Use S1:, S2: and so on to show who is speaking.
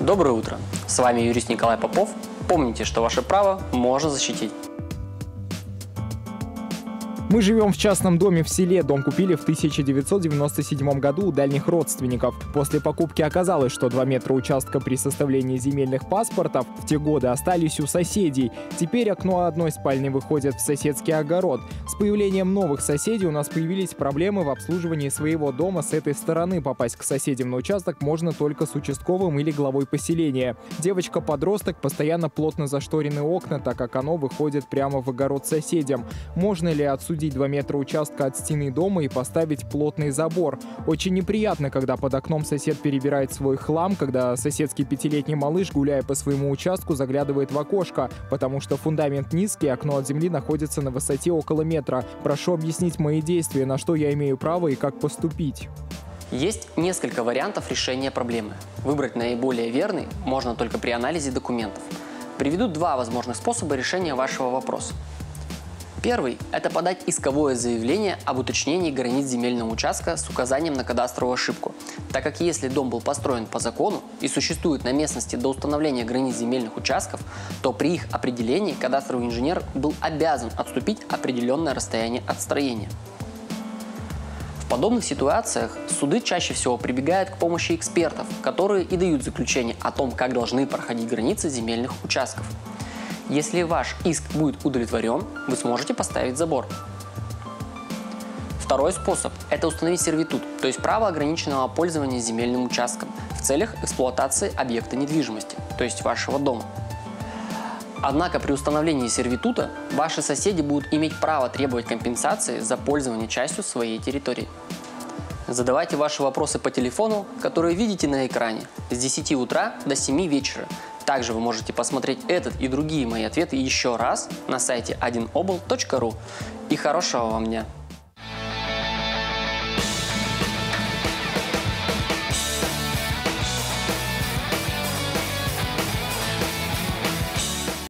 S1: Доброе утро! С вами юрист Николай Попов. Помните, что ваше право можно защитить.
S2: Мы живем в частном доме в селе. Дом купили в 1997 году у дальних родственников. После покупки оказалось, что 2 метра участка при составлении земельных паспортов в те годы остались у соседей. Теперь окно одной спальни выходит в соседский огород. С появлением новых соседей у нас появились проблемы в обслуживании своего дома с этой стороны. Попасть к соседям на участок можно только с участковым или главой поселения. Девочка-подросток постоянно плотно зашторены окна, так как оно выходит прямо в огород соседям. Можно ли отсудить отсудить 2 метра участка от стены дома и поставить плотный забор. Очень неприятно, когда под окном сосед перебирает свой хлам, когда соседский пятилетний малыш, гуляя по своему участку, заглядывает в окошко, потому что фундамент низкий, окно от земли находится на высоте около метра. Прошу объяснить мои действия, на что я имею право и как поступить.
S1: Есть несколько вариантов решения проблемы. Выбрать наиболее верный можно только при анализе документов. Приведу два возможных способа решения вашего вопроса. Первый – это подать исковое заявление об уточнении границ земельного участка с указанием на кадастровую ошибку, так как если дом был построен по закону и существует на местности до установления границ земельных участков, то при их определении кадастровый инженер был обязан отступить определенное расстояние от строения. В подобных ситуациях суды чаще всего прибегают к помощи экспертов, которые и дают заключение о том, как должны проходить границы земельных участков – если ваш иск будет удовлетворен, вы сможете поставить забор. Второй способ – это установить сервитут, то есть право ограниченного пользования земельным участком в целях эксплуатации объекта недвижимости, то есть вашего дома. Однако при установлении сервитута ваши соседи будут иметь право требовать компенсации за пользование частью своей территории. Задавайте ваши вопросы по телефону, которые видите на экране с 10 утра до 7 вечера также вы можете посмотреть этот и другие мои ответы еще раз на сайте 1obl.ru. И хорошего вам дня!